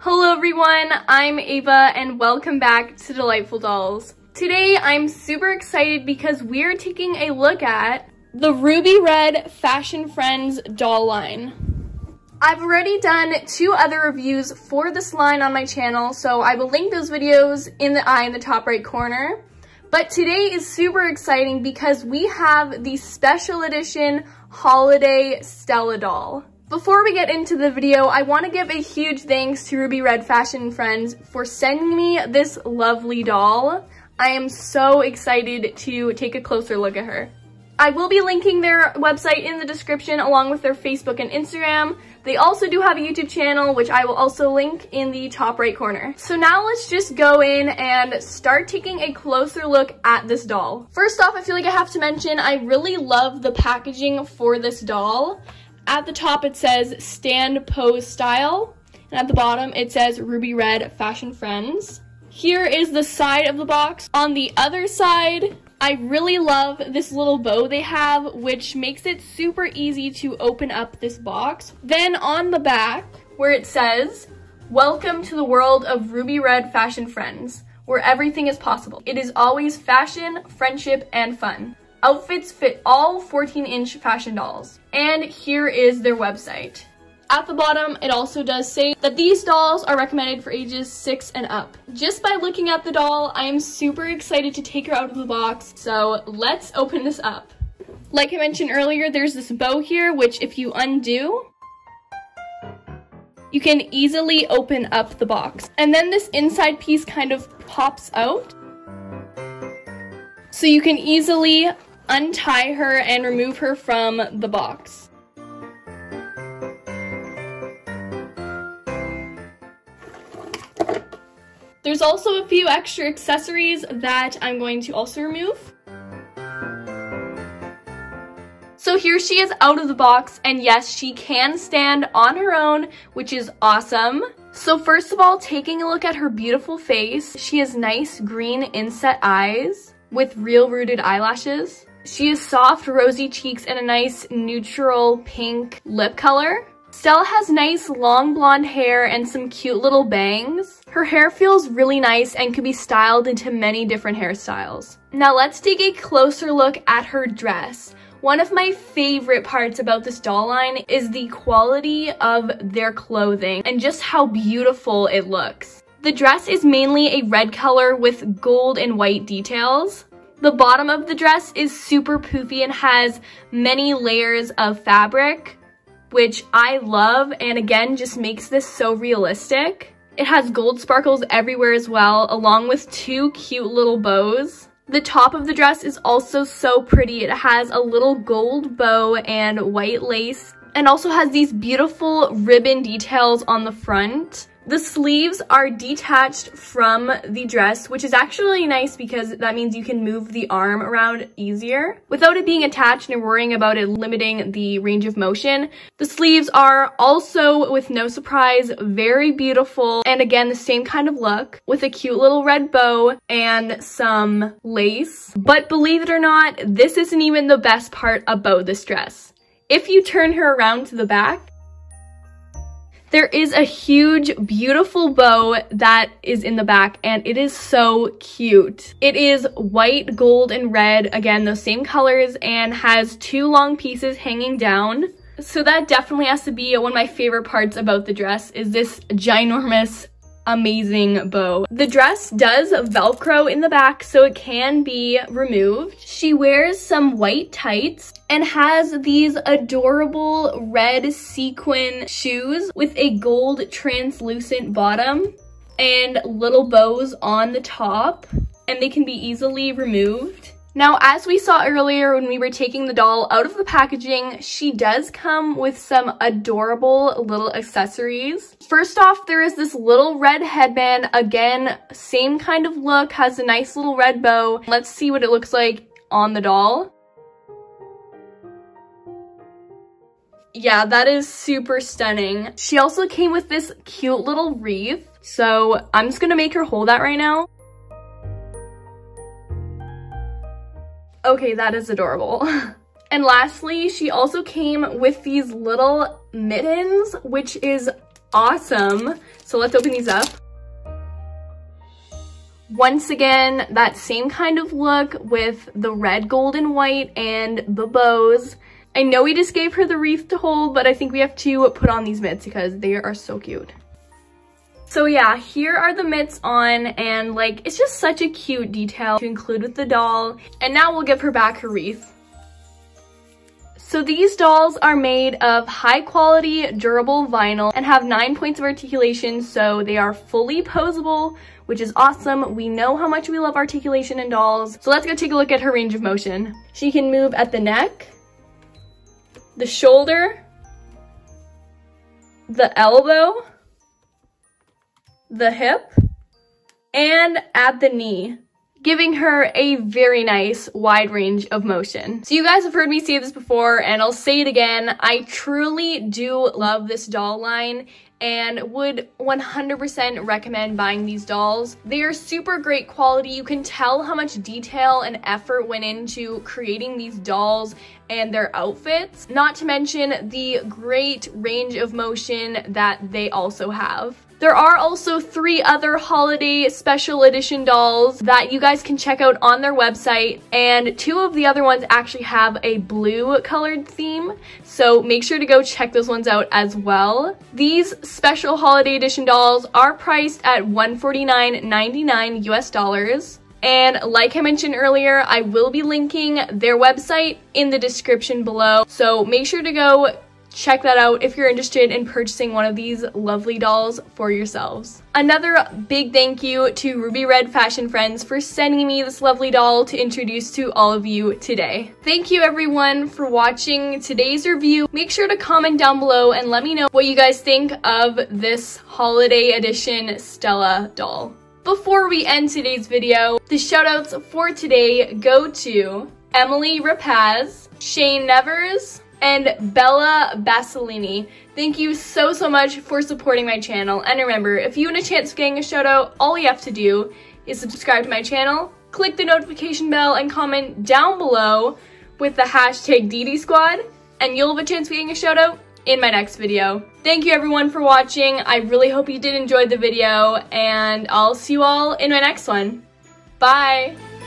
Hello everyone, I'm Ava and welcome back to Delightful Dolls. Today I'm super excited because we're taking a look at the Ruby Red Fashion Friends doll line. I've already done two other reviews for this line on my channel, so I will link those videos in the eye in the top right corner. But today is super exciting because we have the special edition holiday Stella doll. Before we get into the video, I want to give a huge thanks to Ruby Red Fashion Friends for sending me this lovely doll. I am so excited to take a closer look at her. I will be linking their website in the description along with their Facebook and Instagram. They also do have a YouTube channel, which I will also link in the top right corner. So now let's just go in and start taking a closer look at this doll. First off, I feel like I have to mention, I really love the packaging for this doll. At the top, it says stand pose style. And at the bottom, it says Ruby Red Fashion Friends. Here is the side of the box. On the other side, I really love this little bow they have, which makes it super easy to open up this box. Then on the back, where it says, Welcome to the world of Ruby Red Fashion Friends, where everything is possible. It is always fashion, friendship, and fun. Outfits fit all 14-inch fashion dolls. And here is their website. At the bottom, it also does say that these dolls are recommended for ages 6 and up. Just by looking at the doll, I am super excited to take her out of the box, so let's open this up. Like I mentioned earlier, there's this bow here, which if you undo, you can easily open up the box. And then this inside piece kind of pops out. So you can easily untie her and remove her from the box. There's also a few extra accessories that I'm going to also remove. So here she is out of the box, and yes, she can stand on her own, which is awesome. So first of all, taking a look at her beautiful face, she has nice green inset eyes with real rooted eyelashes. She has soft rosy cheeks and a nice neutral pink lip color. Stella has nice long blonde hair and some cute little bangs. Her hair feels really nice and could be styled into many different hairstyles. Now let's take a closer look at her dress. One of my favorite parts about this doll line is the quality of their clothing and just how beautiful it looks. The dress is mainly a red color with gold and white details. The bottom of the dress is super poofy and has many layers of fabric, which I love and again just makes this so realistic. It has gold sparkles everywhere as well, along with two cute little bows. The top of the dress is also so pretty. It has a little gold bow and white lace and also has these beautiful ribbon details on the front. The sleeves are detached from the dress, which is actually nice because that means you can move the arm around easier without it being attached and worrying about it limiting the range of motion. The sleeves are also, with no surprise, very beautiful and again, the same kind of look with a cute little red bow and some lace. But believe it or not, this isn't even the best part about this dress. If you turn her around to the back, there is a huge, beautiful bow that is in the back and it is so cute. It is white, gold, and red, again, those same colors, and has two long pieces hanging down. So that definitely has to be one of my favorite parts about the dress is this ginormous amazing bow. The dress does Velcro in the back so it can be removed. She wears some white tights and has these adorable red sequin shoes with a gold translucent bottom and little bows on the top and they can be easily removed. Now, as we saw earlier when we were taking the doll out of the packaging, she does come with some adorable little accessories. First off, there is this little red headband. Again, same kind of look, has a nice little red bow. Let's see what it looks like on the doll. Yeah, that is super stunning. She also came with this cute little wreath. So I'm just gonna make her hold that right now. Okay, that is adorable. and lastly, she also came with these little mittens, which is awesome. So let's open these up. Once again, that same kind of look with the red, gold, and white and the bows. I know we just gave her the wreath to hold, but I think we have to put on these mitts because they are so cute. So yeah, here are the mitts on and like, it's just such a cute detail to include with the doll. And now we'll give her back her wreath. So these dolls are made of high quality durable vinyl and have nine points of articulation so they are fully posable which is awesome. We know how much we love articulation in dolls. So let's go take a look at her range of motion. She can move at the neck, the shoulder, the elbow, the hip, and at the knee giving her a very nice wide range of motion. So you guys have heard me say this before and I'll say it again. I truly do love this doll line and would 100% recommend buying these dolls. They are super great quality. You can tell how much detail and effort went into creating these dolls and their outfits, not to mention the great range of motion that they also have. There are also three other holiday special edition dolls that you guys can check out on their website and two of the other ones actually have a blue colored theme so make sure to go check those ones out as well. These special holiday edition dolls are priced at $149.99 US dollars. And like I mentioned earlier, I will be linking their website in the description below. So make sure to go check that out if you're interested in purchasing one of these lovely dolls for yourselves. Another big thank you to Ruby Red Fashion Friends for sending me this lovely doll to introduce to all of you today. Thank you everyone for watching today's review. Make sure to comment down below and let me know what you guys think of this holiday edition Stella doll. Before we end today's video, the shoutouts for today go to Emily Rapaz, Shane Nevers, and Bella Basilini. Thank you so, so much for supporting my channel. And remember, if you want a chance of getting a shout out, all you have to do is subscribe to my channel, click the notification bell, and comment down below with the hashtag DD Squad, and you'll have a chance of getting a shout out in my next video. Thank you everyone for watching. I really hope you did enjoy the video, and I'll see you all in my next one. Bye!